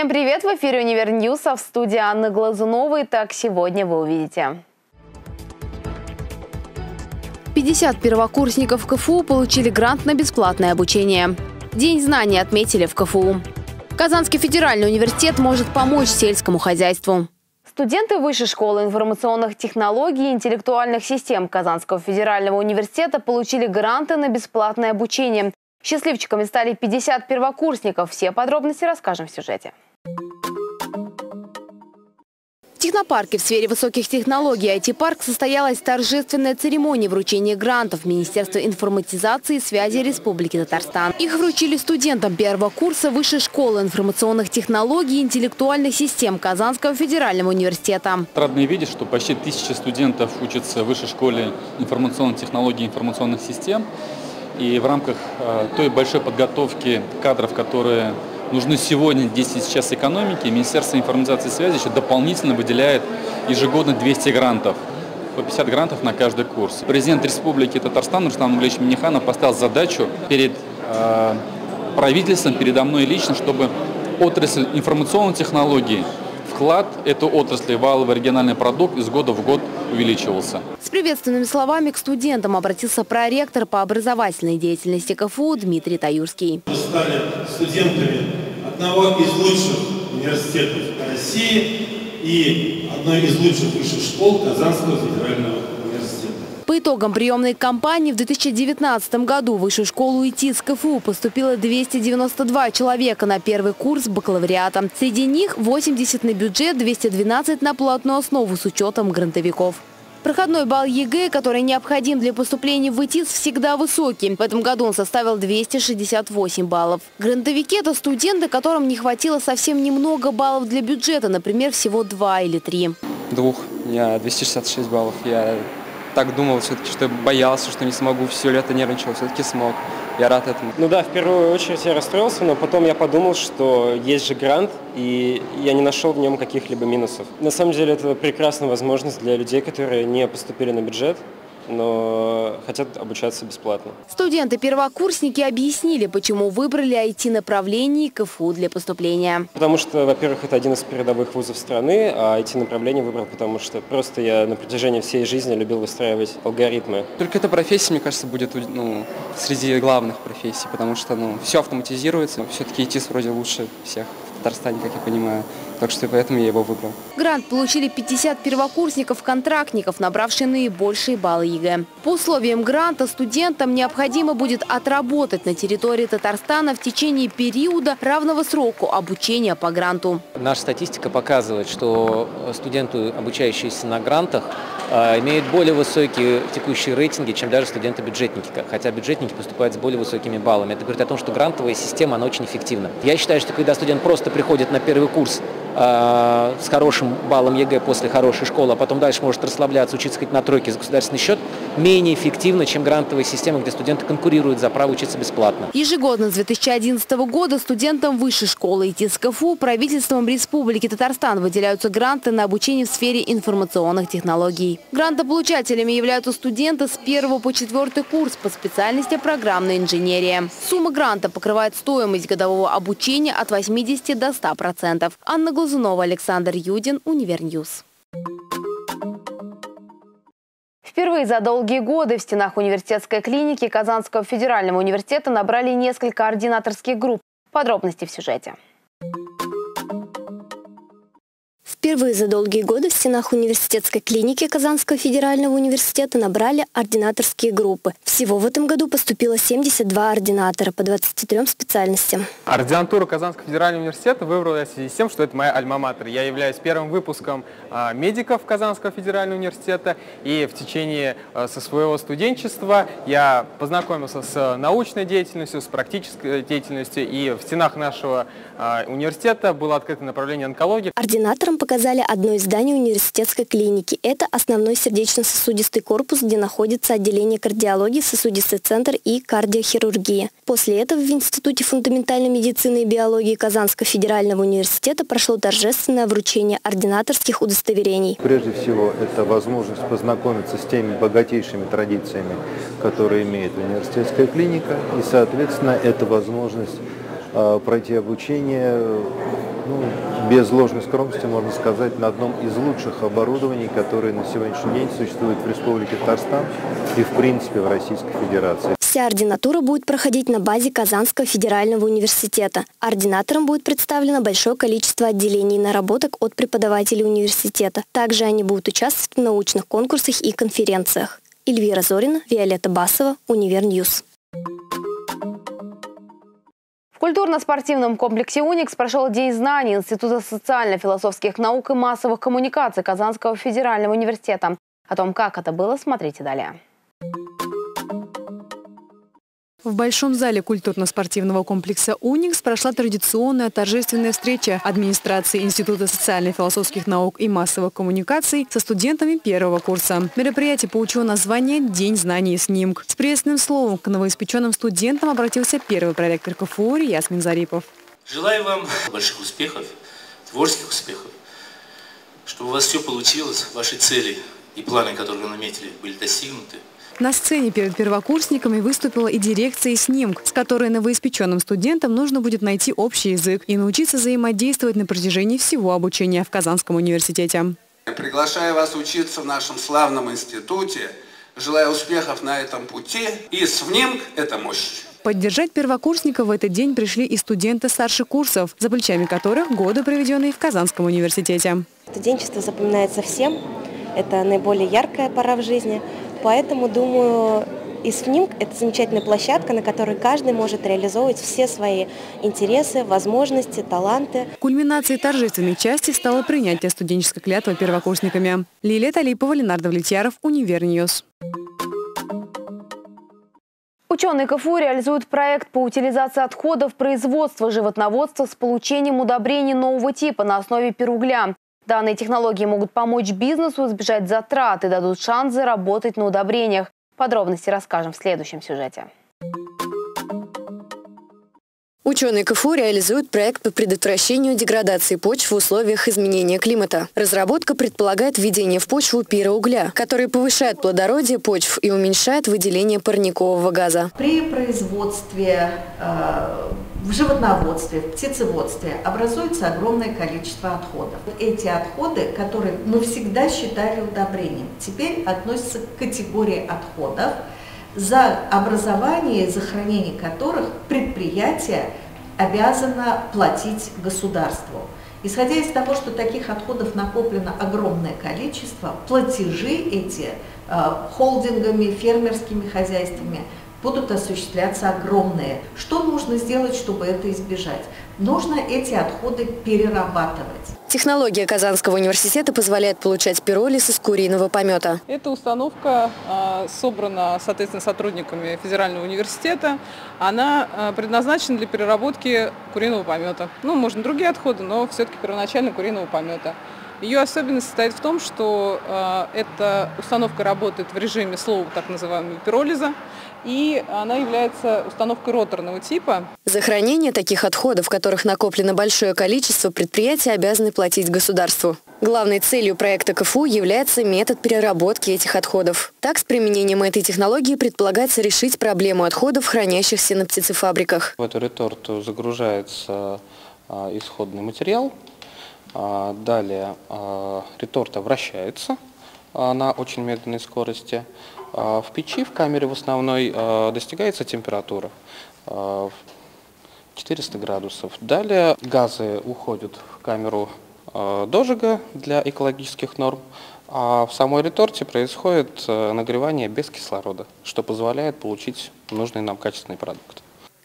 Всем привет! В эфире «Univer News», а в студии Анна Глазунова. Итак, сегодня вы увидите. 50 первокурсников КФУ получили грант на бесплатное обучение. День знаний отметили в КФУ. Казанский федеральный университет может помочь сельскому хозяйству. Студенты Высшей школы информационных технологий и интеллектуальных систем Казанского федерального университета получили гранты на бесплатное обучение. Счастливчиками стали 50 первокурсников. Все подробности расскажем в сюжете. Технопарке в сфере высоких технологий IT-парк состоялась торжественная церемония вручения грантов Министерства информатизации и связи Республики Татарстан. Их вручили студентам первого курса Высшей школы информационных технологий и интеллектуальных систем Казанского федерального университета. Отрадно видеть, что почти тысяча студентов учатся в Высшей школе информационных технологий и информационных систем. И в рамках э, той большой подготовки кадров, которые нужны сегодня, здесь и сейчас экономики, Министерство информации и связи еще дополнительно выделяет ежегодно 200 грантов по 50 грантов на каждый курс. Президент Республики Татарстан Рустам Андреевич Миниханов поставил задачу перед э, правительством, передо мной лично, чтобы отрасль информационной технологии вклад этой отрасли в валовый региональный продукт из года в год увеличивался. С приветственными словами к студентам обратился проректор по образовательной деятельности КФУ Дмитрий Таюрский. Мы стали студентами одного из лучших университетов России и одной из лучших высших школ Казанского федерального по итогам приемной кампании в 2019 году в Высшую школу ИТИС КФУ поступило 292 человека на первый курс бакалавриата. Среди них 80 на бюджет, 212 на платную основу с учетом грантовиков. Проходной балл ЕГЭ, который необходим для поступления в ИТИС, всегда высокий. В этом году он составил 268 баллов. Грантовики – это студенты, которым не хватило совсем немного баллов для бюджета, например, всего два или три. Двух. У меня 266 баллов. Я так думал все-таки, что боялся, что не смогу, все лето нервничал, все-таки смог. Я рад этому. Ну да, в первую очередь я расстроился, но потом я подумал, что есть же грант, и я не нашел в нем каких-либо минусов. На самом деле это прекрасная возможность для людей, которые не поступили на бюджет, но хотят обучаться бесплатно. Студенты-первокурсники объяснили, почему выбрали IT-направление КФУ для поступления. Потому что, во-первых, это один из передовых вузов страны, а IT-направление выбрал, потому что просто я на протяжении всей жизни любил выстраивать алгоритмы. Только эта профессия, мне кажется, будет ну, среди главных профессий, потому что ну, все автоматизируется. Все-таки IT вроде лучше всех в Татарстане, как я понимаю. Так что поэтому я его выбрал. Грант получили 50 первокурсников-контрактников, набравшие наибольшие баллы ЕГЭ. По условиям гранта студентам необходимо будет отработать на территории Татарстана в течение периода равного сроку обучения по гранту. Наша статистика показывает, что студенты, обучающиеся на грантах, а, имеют более высокие текущие рейтинги, чем даже студенты-бюджетники, хотя бюджетники поступают с более высокими баллами. Это говорит о том, что грантовая система, она очень эффективна. Я считаю, что когда студент просто приходит на первый курс Э, с хорошим баллом ЕГЭ после хорошей школы, а потом дальше может расслабляться, учиться хоть на тройке за государственный счет, менее эффективно, чем грантовая система, где студенты конкурируют за право учиться бесплатно. Ежегодно с 2011 года студентам высшей школы ИТИС КФУ правительством Республики Татарстан выделяются гранты на обучение в сфере информационных технологий. Грантополучателями являются студенты с 1 по 4 курс по специальности программная инженерия. Сумма гранта покрывает стоимость годового обучения от 80 до 100%. Анна Глазунова, Александр Юдин, Univer News. Впервые за долгие годы в стенах университетской клиники Казанского федерального университета набрали несколько ординаторских групп. Подробности в сюжете. Впервые за долгие годы в стенах университетской клиники Казанского федерального университета набрали ординаторские группы. Всего в этом году поступило 72 ординатора по 23 специальностям. Ординатуру Казанского федерального университета выбрал я в связи с тем, что это моя альма-матер. Я являюсь первым выпуском а, медиков Казанского федерального университета, и в течение а, со своего студенчества я познакомился с научной деятельностью, с практической деятельностью, и в стенах нашего а, университета было открыто направление онкологии. Ординаторам показали одно из зданий университетской клиники. Это основной сердечно-сосудистый корпус, где находится отделение кардиологии, сосудистый центр и кардиохирургия. После этого в Институте фундаментальной медицины и биологии Казанского федерального университета прошло торжественное вручение ординаторских удостоверений. Прежде всего, это возможность познакомиться с теми богатейшими традициями, которые имеет университетская клиника, и, соответственно, это возможность э, пройти обучение ну, без ложной скромности можно сказать, на одном из лучших оборудований, которые на сегодняшний день существуют в Республике Татарстан и, в принципе, в Российской Федерации. Вся ординатура будет проходить на базе Казанского федерального университета. Ординаторам будет представлено большое количество отделений и наработок от преподавателей университета. Также они будут участвовать в научных конкурсах и конференциях. Эльвира Зорина, Виолетта Басова, Univer News. Культурно-спортивном комплексе «Уникс» прошел День знаний Института социально-философских наук и массовых коммуникаций Казанского федерального университета. О том, как это было, смотрите далее. В Большом зале культурно-спортивного комплекса «Уникс» прошла традиционная торжественная встреча администрации Института социально-философских наук и массовых коммуникаций со студентами первого курса. Мероприятие получило название «День знаний ИСФНиМК». С приветственным словом к новоиспеченным студентам обратился первый проректор КФУ Ясмин Зарипов. Желаю вам больших успехов, творческих успехов, чтобы у вас все получилось, ваши цели и планы, которые вы наметили, были достигнуты – на сцене перед первокурсниками выступила и дирекция «Снимк», с которой новоиспеченным студентам нужно будет найти общий язык и научиться взаимодействовать на протяжении всего обучения в Казанском университете. Приглашаю вас учиться в нашем славном институте. Желаю успехов на этом пути. И ИСФНиМК – это мощь. Поддержать первокурсников в этот день пришли и студенты старших курсов, за плечами которых годы, проведенные в Казанском университете. Студенчество запоминается всем. Это наиболее яркая пора в жизни. Поэтому, думаю, ИСФНиМК – это замечательная площадка, на которой каждый может реализовывать все свои интересы, возможности, таланты. Кульминацией торжественной части стало принятие студенческой клятвы первокурсниками. Лилия Талипова, Ленар Довлетьяров, UniverNews. Ученые КФУ реализуют проект по утилизации отходов производства животноводства с получением удобрений нового типа на основе перугля. Данные технологии могут помочь бизнесу избежать затрат и дадут шанс заработать на удобрениях. Подробности расскажем в следующем сюжете. Ученые КФУ реализуют проект по предотвращению деградации почв в условиях изменения климата. Разработка предполагает введение в почву пироугля, который повышает плодородие почв и уменьшает выделение парникового газа. При производстве, э, в животноводстве, в птицеводстве образуется огромное количество отходов. Эти отходы, которые мы всегда считали удобрением, теперь относятся к категории отходов, за образование и за хранение которых предприятие обязано платить государству. Исходя из того, что таких отходов накоплено огромное количество, платежи эти э, холдингами, фермерскими хозяйствами будут осуществляться огромные. Что нужно сделать, чтобы это избежать? Нужно эти отходы перерабатывать. Технология Казанского университета позволяет получать пиролиз из куриного помета. Эта установка а, собрана, соответственно, сотрудниками Федерального университета. Она а, предназначена для переработки куриного помета. Ну, можно другие отходы, но все-таки первоначально куриного помета. Ее особенность состоит в том, что э, эта установка работает в режиме слова так называемого пиролиза и она является установкой роторного типа. За хранение таких отходов, в которых накоплено большое количество, предприятия обязаны платить государству. Главной целью проекта КФУ является метод переработки этих отходов. Так, с применением этой технологии предполагается решить проблему отходов, хранящихся на птицефабриках. В эту реторту загружается а, исходный материал. А, далее а, реторта вращается на очень медленной скорости. А, в печи, в камере в основной, а, достигается температура 400 а, градусов. Далее газы уходят в камеру дожига для экологических норм, а в самой реторте происходит нагревание без кислорода, что позволяет получить нужный нам качественный продукт.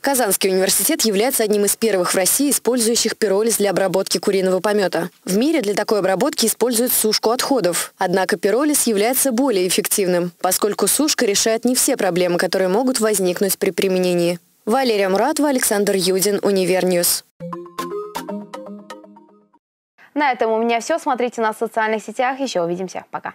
Казанский университет является одним из первых в России, использующих пиролиз для обработки куриного помета. В мире для такой обработки используют сушку отходов. Однако пиролиз является более эффективным, поскольку сушка решает не все проблемы, которые могут возникнуть при применении. Валерия Муратова, Александр Юдин, UniverNews. На этом у меня все. Смотрите нас в социальных сетях. Еще увидимся. Пока.